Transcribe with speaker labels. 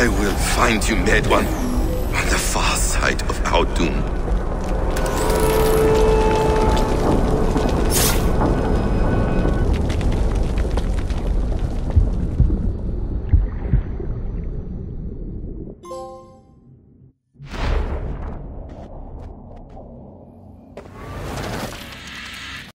Speaker 1: I will find you, Mad One, on the far side of our doom.